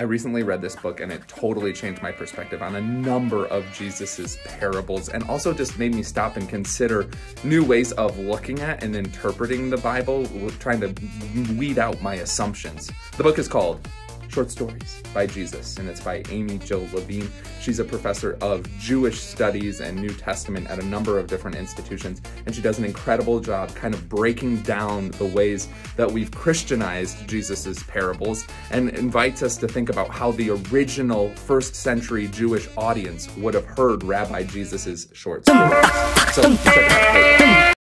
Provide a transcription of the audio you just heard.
I recently read this book and it totally changed my perspective on a number of Jesus's parables and also just made me stop and consider new ways of looking at and interpreting the Bible, trying to weed out my assumptions. The book is called Short Stories by Jesus, and it's by Amy Jill Levine. She's a professor of Jewish studies and New Testament at a number of different institutions, and she does an incredible job kind of breaking down the ways that we've Christianized Jesus's parables and invites us to think about how the original first century Jewish audience would have heard Rabbi Jesus's short stories. So check it out.